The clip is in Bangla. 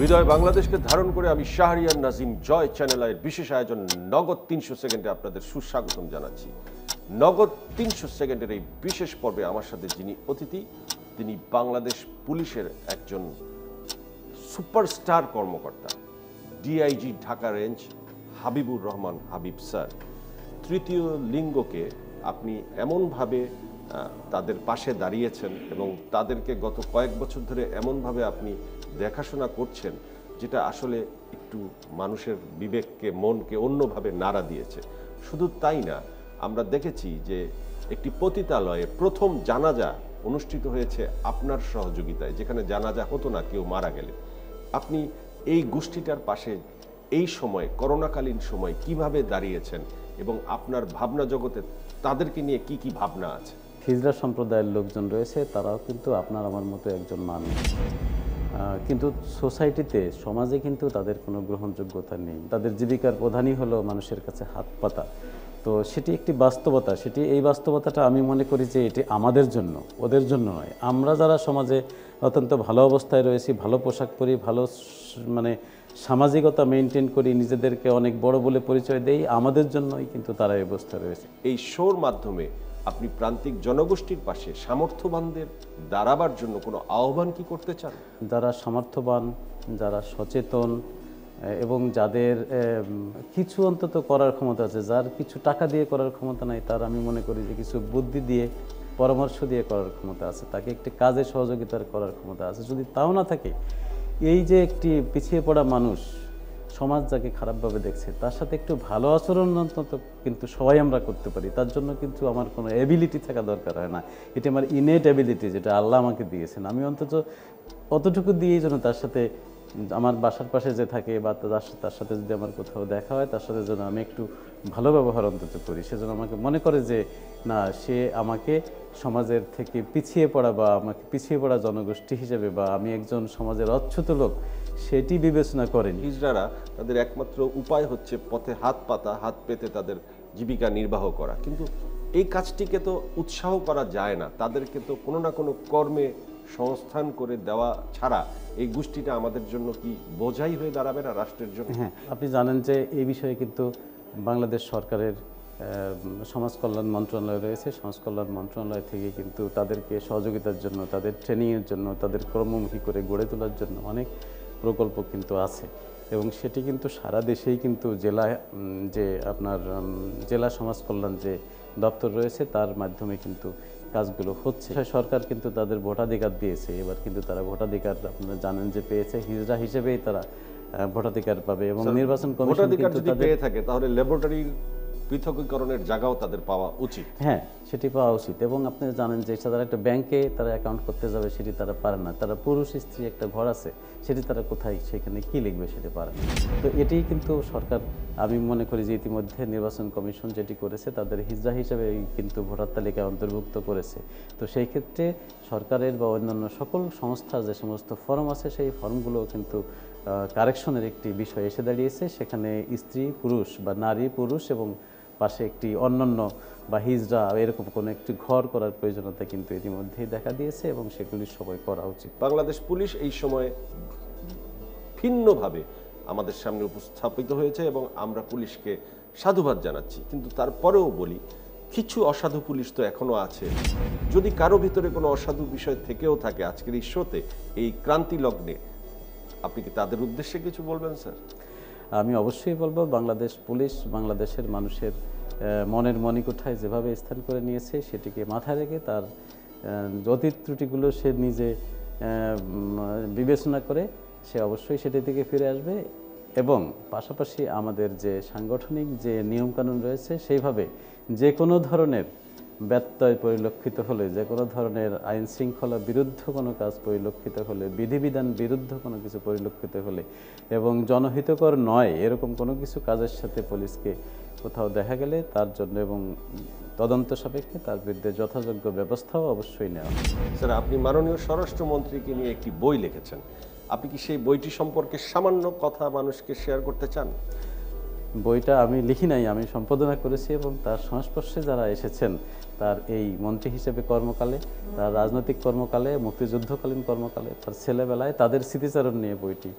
হৃদয় বাংলাদেশকে ধারণ করে আমি শাহরিয়ার নাজিম জয় চ্যানেল আয়ের বিশেষ আয়োজন নগদ তিনশো সেকেন্ডে আপনাদের সুস্বাগতম জানাচ্ছি। নগদ তিনশো সেকেন্ডের এই বিশেষ পর্বে আমার সাথে যিনি অতিথি, তিনি বাংলাদেশ পুলিশের একজন সুপারস্টার কর্মকর্তা DIG Dhaka range Habibur Rahman Habib sir. তৃতীয় লিঙ্গকে আপনি এমনভাবে তাদের পাশে দাঁড়িয়েছেন এবং তাদেরকে গত কয়েক বছর ধরে এমনভাবে আপনি দেখাশোনা করছেন, যেটা আসলে একটু মানুষের বিবেককে, মনকে অন্যভাবে নাড়া দিয়েছে। শুধু তাই না, আমরা দেখেছি যে একটি পতিতালয়ে প্রথম জানাজা অনুষ্ঠিত হয়েছে আপনার সহযোগিতায়, যেখানে জানাজা হতো না কেউ মারা গেলে। আপনি এই গোষ্ঠীটার পাশে এই সময়, করোনাকালীন সময় কীভাবে দাঁড়িয়েছেন এবং আপনার ভাবনা জগতে তাদেরকে নিয়ে কি কি ভাবনা আছে? হিজড়া সম্প্রদায়ের লোকজন রয়েছে, তারাও কিন্তু আপনার আমার মতো একজন মানুষ। কিন্তু সোসাইটিতে, সমাজে কিন্তু তাদের কোনো গ্রহণযোগ্যতা নেই। তাদের জীবিকার প্রধানই হলো মানুষের কাছে হাত পাতা। তো সেটি একটি বাস্তবতা। সেটি, এই বাস্তবতাটা আমি মনে করি যে এটি আমাদের জন্য, ওদের জন্য নয়। আমরা যারা সমাজে অত্যন্ত ভালো অবস্থায় রয়েছি, ভালো পোশাক পরি, ভালো মানে সামাজিকতা মেনটেন করি, নিজেদেরকে অনেক বড় বলে পরিচয় দেই, আমাদের জন্যই কিন্তু তারা এই অবস্থায় রয়েছে। এই শোর মাধ্যমে আপনি প্রান্তিক জনগোষ্ঠীর পাশে সামর্থ্যবানদের দাঁড়াবার জন্য কোনো আহ্বান কি করতে চান? যারা সামর্থ্যবান, যারা সচেতন এবং যাদের কিছু অন্তত করার ক্ষমতা আছে, যার কিছু টাকা দিয়ে করার ক্ষমতা নাই, তার আমি মনে করি যে কিছু বুদ্ধি দিয়ে, পরামর্শ দিয়ে করার ক্ষমতা আছে, তাকে একটি কাজে সহযোগিতার করার ক্ষমতা আছে। যদি তাও না থাকে, এই যে একটি পিছিয়ে পড়া মানুষ সমাজ যাকে খারাপভাবে দেখছে, তার সাথে একটু ভালো আচরণ অন্তত কিন্তু সবাই আমরা করতে পারি। তার জন্য কিন্তু আমার কোনো অ্যাবিলিটি থাকা দরকার হয় না। এটি আমার ইনেট এবিলিটি যেটা আল্লাহ আমাকে দিয়েছেন। আমি অন্তত অতটুকু দিয়েই যেন তার সাথে আমার বাসার পাশে যে থাকে বা তার সাথে তার সাথে যদি আমার কোথাও দেখা হয়, তার সাথে যেন আমি একটু ভালো ব্যবহার অন্তত করি। সেজন্য আমাকে মনে করে যে, না, সে আমাকে সমাজের থেকে পিছিয়ে পড়া বা আমাকে পিছিয়ে পড়া জনগোষ্ঠী হিসেবে বা আমি একজন সমাজের অচ্ছুত লোক সেটি বিবেচনা করেনি। হিজড়ারা তাদের একমাত্র উপায় হচ্ছে পথে হাত পাতা হাত পেতে তাদের জীবিকা নির্বাহ করা। কিন্তু এই কাজটিকে তো উৎসাহ করা যায় না। তাদেরকে তো কোনো না কোনো কর্মে সংস্থান করে দেওয়া ছাড়া এই গোষ্ঠীটা আমাদের জন্য কি বোঝাই হয়ে দাঁড়াবে না রাষ্ট্রের জন্য? হ্যাঁ আপনি জানেন যে এই বিষয়ে কিন্তু বাংলাদেশ সরকারের সমাজ কল্যাণ মন্ত্রণালয় রয়েছে। সমাজ কল্যাণ মন্ত্রণালয় থেকে কিন্তু তাদেরকে সহযোগিতার জন্য তাদের ট্রেনিংয়ের জন্য তাদের কর্মমুখী করে গড়ে তোলার জন্য অনেক প্রকল্প কিন্তু আছে এবং সেটি কিন্তু সারা দেশেই কিন্তু জেলা যে আপনার জেলা সমাজ কল্যাণ যে দপ্তর রয়েছে তার মাধ্যমে কিন্তু কাজগুলো হচ্ছে। সরকার কিন্তু তাদের ভোটাধিকার দিয়েছে। এবার কিন্তু তারা ভোটাধিকার আপনারা জানেন যে পেয়েছে। হিজড়া হিসেবেই তারা ভোটাধিকার পাবে এবং নির্বাচন কমিশন কিন্তু যদি তাদের পেয়ে থাকে তাহলে ল্যাবরেটরির পৃথকীকরণের জায়গাও তাদের পাওয়া উচিত। হ্যাঁ সেটি পাওয়া উচিত এবং আপনি জানেন যে তারা একটা ব্যাংকে তারা অ্যাকাউন্ট করতে যাবে, সেটি তারা পারে না। তারা পুরুষ, স্ত্রী একটা ঘর আছে, সেটি তারা কোথায়, সেখানে কি লিখবে সেটি পারে না। তো এটি কিন্তু সরকার, আমি মনে করি যে ইতিমধ্যে নির্বাচন কমিশন যেটি করেছে, তাদের হিজড়া হিসাবে কিন্তু ভোটার তালিকায় অন্তর্ভুক্ত করেছে। তো সেই ক্ষেত্রে সরকারের বা অন্যান্য সকল সংস্থার যে সমস্ত ফর্ম আছে, সেই ফর্মগুলো কিন্তু কারেকশনের একটি বিষয় এসে দাঁড়িয়েছে। সেখানে স্ত্রী, পুরুষ বা নারী, পুরুষ এবং পাশে একটি অন্যান্য বা হিজড়া এরকম কোনো একটি ঘর করার প্রয়োজনীয়তা কিন্তু ইতিমধ্যেই দেখা দিয়েছে এবং সেগুলি সবাই করা উচিত। বাংলাদেশ পুলিশ এই সময় ভিন্নভাবে আমাদের সামনে উপস্থাপিত হয়েছে এবং আমরা পুলিশকে সাধুবাদ জানাচ্ছি। কিন্তু তারপরেও বলি, কিছু অসাধু পুলিশ তো এখনও আছে। যদি কারও ভিতরে কোনো অসাধু বিষয় থেকেও থাকে আজকের এই শোতে, এই ক্রান্তি লগ্নে আপনি কি তাদের উদ্দেশ্যে কিছু বলবেন, স্যার? আমি অবশ্যই বলব, বাংলাদেশ পুলিশ বাংলাদেশের মানুষের মনের মণিকোঠায় যেভাবে স্থান করে নিয়েছে, সেটিকে মাথায় রেখে তার অতীত ত্রুটিগুলো সে নিজে বিবেচনা করে সে অবশ্যই সেটি থেকে ফিরে আসবে। এবং পাশাপাশি আমাদের যে সাংগঠনিক যে নিয়মকানুন রয়েছে, সেইভাবে যে কোনো ধরনের ব্যত্যয় পরিলক্ষিত হলে, যে কোনো ধরনের আইন শৃঙ্খলা বিরুদ্ধ কোনো কাজ পরিলক্ষিত হলে, বিধিবিধান বিরুদ্ধ কোনো কিছু পরিলক্ষিত হলে এবং জনহিতকর নয়, এরকম কোনো কিছু কাজের সাথে পুলিশকে কোথাও দেখা গেলে তার জন্য এবং তদন্ত সাপেক্ষে তার বিরুদ্ধে যথাযোগ্য ব্যবস্থাও অবশ্যই নেওয়া। স্যার, আপনি মাননীয় স্বরাষ্ট্রমন্ত্রীকে নিয়ে একটি বই লিখেছেন আপনি কি সেই বইটি সম্পর্কে সামান্য কথা মানুষকে শেয়ার করতে চান বইটা আমি লিখি নাই, আমি সম্পাদনা করেছি এবং তার সংস্পর্শে যারা এসেছেন, তার এই মন্ত্রী হিসেবে কর্মকালে, তার রাজনৈতিক কর্মকালে, মুক্তিযুদ্ধকালীন কর্মকালে, তার ছেলেবেলায় তাদের স্মৃতিচারণ নিয়ে বইটি।